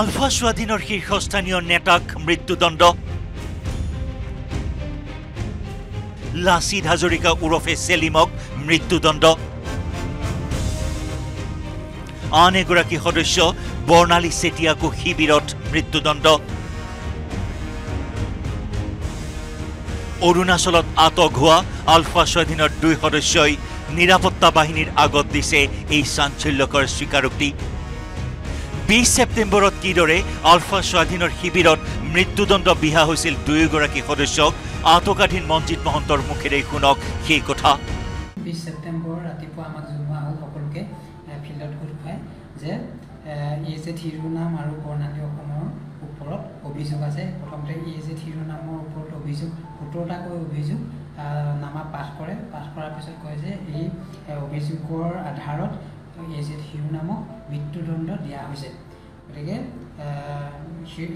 আলফা স্বাধীনৰ শীৰ্ষস্থানীয় নেতাক মৃত্যুদণ্ড। লাচিত হাজৰিকা ওৰফে চেলিমক মৃত্যুদণ্ড। আন এগৰাকী সদস্য বৰ্ণালী চেতিয়াকো শিবিৰত মৃত্যুদণ্ড। অৰুণাচলত আটক হোৱা আলফা স্বাধীনৰ দুই সদস্যই নিৰাপত্তা বাহিনীৰ আগত দিছে এই চাঞ্চল্যকৰ স্বীকাৰোক্তি। বিশ ছেপ্টেম্বৰত কিদৰে আলফা স্বাধীনৰ শিবিৰত মৃত্যুদণ্ড বিহা হৈছিল দুয়োগৰাকী সদস্যক আটকাধীন মঞ্জিত মহন্তৰ মুখেৰে শুনক সেই কথা। বিছ ছেপ্টেম্বৰ ৰাতিপুৱা আমাক জনোৱা হ'ল সকলোকে ফিল্ডত গোট খুৱাই যে ই হিৰো নাম আৰু বৰ্ণালী অসমৰ ওপৰত অভিযোগ আছে। প্ৰথমতে ই হিৰো নামৰ ওপৰত অভিযোগ সোতৰটাকৈ অভিযোগ নামা পাছ কৰে। পাছ কৰাৰ পিছত কয় যে এই অভিযোগৰ আধাৰত ই জেড হিৰো নামক মৃত্যুদণ্ড দিয়া হৈছে। গতিকে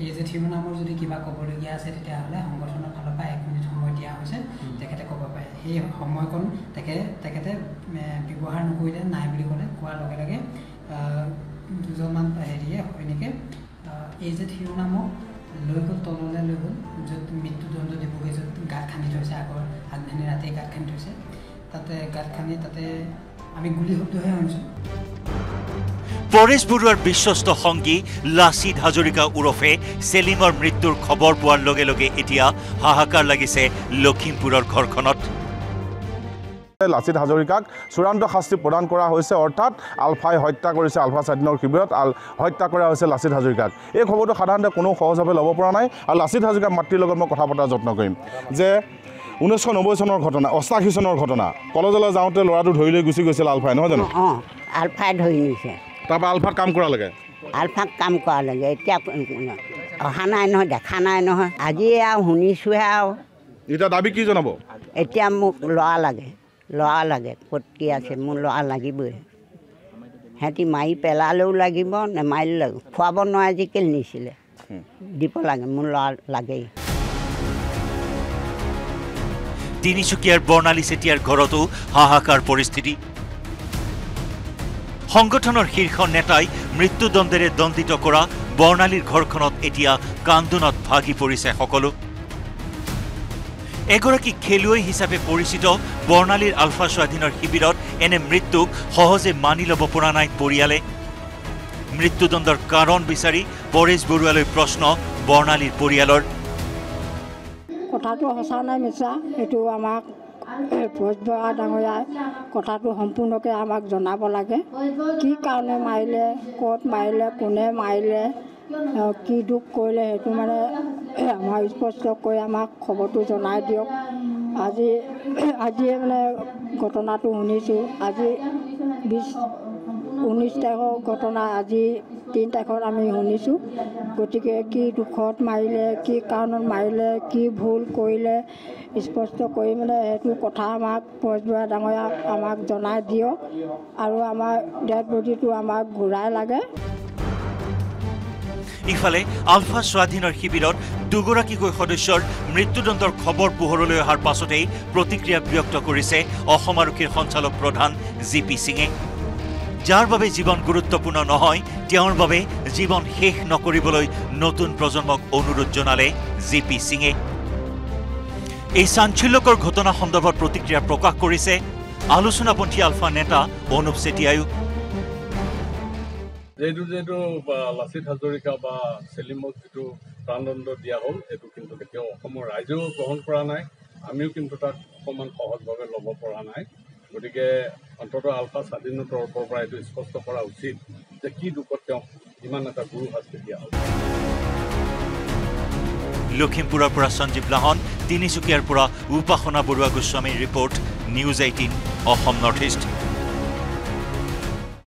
ই জেড হিৰো নামৰ যদি কিবা ক'বলগীয়া আছে তেতিয়াহ'লে সংগঠনৰ ফালৰ পৰা এক মিনিট সময় দিয়া হৈছে। তেখেতে ক'ব পাৰে সেই সময়কণ তেখে তেখেতে এ, ব্যৱহাৰ নকৰিলে নাই বুলি ক'লে। কোৱাৰ লগে লগে দুজনমান হেৰিয়ে সৈনিকে এই যে শিৰোনামক লৈ গ'ল তললৈ লৈ গ'ল য'ত মৃত্যুদণ্ড দিবগৈ য'ত গাঁত খান্দি থৈছে আগৰ আগদিনা ৰাতি গাঁত খান্দি থৈছে। তাতে গাঁত খান্দি তাতে আমি গুলি শব্দহে শুনিছোঁ পৰেশ বৰুৱাৰ বিশ্বস্ত সংগী লাচিত হাজৰিকা ওৰফে চেলিমৰ মৃত্যুৰ খবৰ পোৱাৰ লগে লগে এতিয়া হাহাকাৰ লাগিছে লখিমপুৰৰ ঘৰখনত। লাচিত হাজৰিকাক চূড়ান্ত শাস্তি প্ৰদান কৰা হৈছে অৰ্থাৎ আলফাই হত্যা কৰিছে আলফা স্বাধীনৰ শিবিৰত আল হত্যা কৰা হৈছে লাচিত হাজৰিকাক। এই খবৰটো সাধাৰণতে কোনো সহজভাৱে ল'ব পৰা নাই। আৰু লাচিত হাজৰিকাৰ মাতৃৰ লগত মই কথা পতাৰ যত্ন কৰিম। যে ঊনৈছশ নব্বৈ চনৰ ঘটনা অষ্টাশী চনৰ ঘটনা। কলেজলৈ যাওঁতে ল'ৰাটো ধৰি লৈ গুচি গৈছিল আলফাই নহয় জানো? অঁ আলফাই ধৰি নিছে। তাৰপৰা আলফাত কাম কৰালৈকে আলফাক কাম কৰালৈকে এতিয়া অহা নাই নহয় দেখা নাই নহয়। আজিয়ে আৰু শুনিছোঁহে আৰু। এতিয়া দাবী কি জনাব? এতিয়া মোক ল'ৰা লাগে ল'ৰা লাগে ক'ত কি আছে মোৰ ল'ৰা লাগিবই। সিহঁতি মাৰি পেলালেও লাগিব নেমাৰিলেও লাগিব। খুৱাব নোৱাৰে যি কেলৈ নিছিলে? দিব লাগে মোৰ ল'ৰা লাগেই। তিনিচুকীয়াৰ বৰ্ণালী চেতিয়াৰ ঘৰতো হাহাকাৰ পৰিস্থিতি। সংগঠনৰ শীৰ্ষ নেতাই মৃত্যুদণ্ডেৰে দণ্ডিত কৰা বৰ্ণালীৰ ঘৰখনত এতিয়া কান্দোনত ভাগি পৰিছে সকলো। এগৰাকী খেলুৱৈ হিচাপে পৰিচিত বৰ্ণালীৰ আলফা স্বাধীনৰ শিবিৰত এনে মৃত্যুক সহজে মানি ল'ব পৰা নাই পৰিয়ালে। মৃত্যুদণ্ডৰ কাৰণ বিচাৰি পৰেশ বৰুৱালৈ প্ৰশ্ন বৰ্ণালীৰ পৰিয়ালৰ। কথাটো সঁচা নাই মিছা সেইটো আমাক ভোজ বৰা ডাঙৰীয়াই কথাটো সম্পূৰ্ণকৈ আমাক জনাব লাগে। কি কাৰণে মাৰিলে ক'ত মাৰিলে কোনে মাৰিলে কি দুখ কৰিলে সেইটো মানে আমাৰ স্পষ্টকৈ আমাক খবৰটো জনাই দিয়ক। আজি আজিয়ে মানে ঘটনাটো শুনিছোঁ। আজি বিছ ঊনৈছ তাৰিখৰ ঘটনা আজি তিনি তাৰিখত আমি শুনিছোঁ। গতিকে কি দুখত মাৰিলে কি কাৰণত মাৰিলে কি ভুল কৰিলে স্পষ্ট কৰি মানে সেইটো কথা আমাক পৰজবুঢ়া ডাঙৰীয়াক আমাক জনাই দিয়ক আৰু আমাৰ ডেড বডিটো আমাক ঘূৰাই লাগে। ইফালে আলফা স্বাধীনৰ শিবিৰত দুগৰাকীকৈ সদস্যৰ মৃত্যুদণ্ডৰ খবৰ পোহৰলৈ অহাৰ পাছতেই প্ৰতিক্ৰিয়া ব্যক্ত কৰিছে অসম আৰক্ষীৰ সঞ্চালক প্ৰধান জি পি সিঙে। যাৰ বাবে জীৱন গুৰুত্বপূৰ্ণ নহয় তেওঁৰ বাবে জীৱন শেষ নকৰিবলৈ নতুন প্ৰজন্মক অনুৰোধ জনালে জি পি সিঙে। এই চাঞ্চল্যকৰ ঘটনা সন্দৰ্ভত প্ৰতিক্ৰিয়া প্ৰকাশ কৰিছে আলোচনাপন্থী আলফা নেতা অনুপ চেতিয়ায়ো যিহেতু যিহেতু লাচিত হাজৰিকা বা চেলিমক যিটো প্ৰাণদণ্ড দিয়া হ'ল এইটো কিন্তু কেতিয়াও অসমৰ ৰাইজেও গ্ৰহণ কৰা নাই আমিও কিন্তু তাক অকণমান সহজভাৱে ল'ব পৰা নাই। গতিকে অন্ততঃ আলফা স্বাধীনৰ তৰফৰ পৰা এইটো স্পষ্ট কৰা উচিত যে কি দুখত তেওঁক ইমান এটা গুৰু শাস্তি দিয়া হ'ল। লখিমপুৰৰ পৰা সঞ্জীৱ লাহন তিনিচুকীয়াৰ পৰা উপাসনা বৰুৱা গোস্বামীৰ report news eighteen Assam north east.